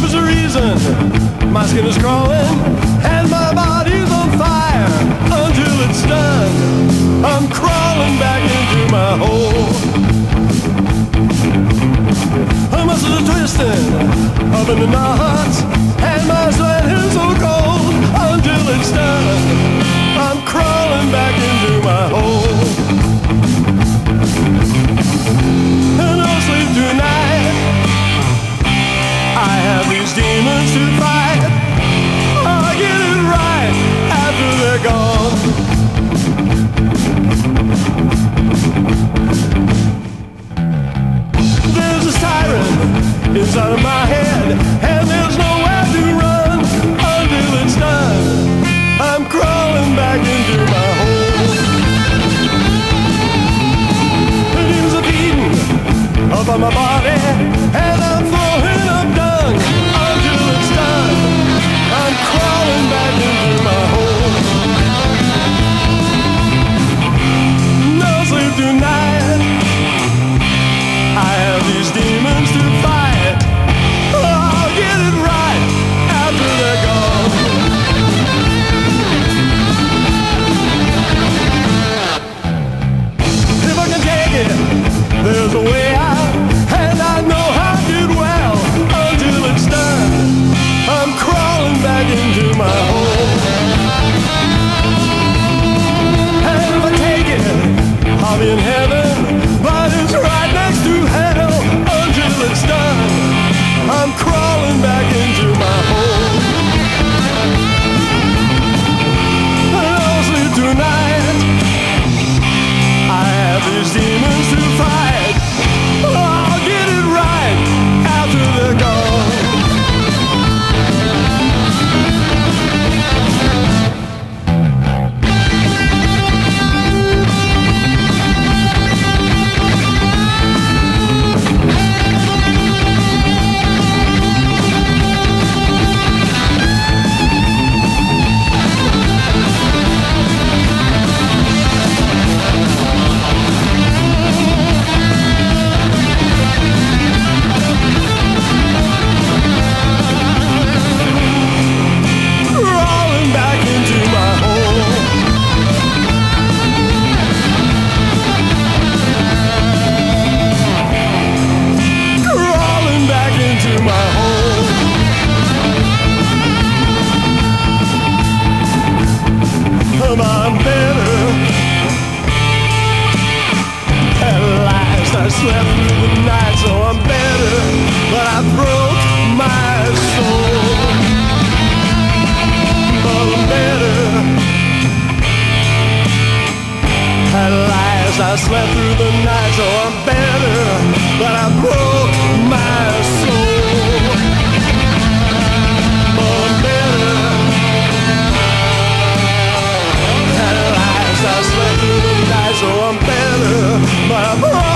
life is a reason. My skin is crawling and my body's on fire until it's done. I'm crawling back into my hole. My muscles are twisting up in the night. inside of my head And there's nowhere to run until it's done. I'm crawling back into my hole. It is beating up on my body. There's a way nights, I'm better, but I broke my soul. Oh, I'm better lies I slept I'm better, but I.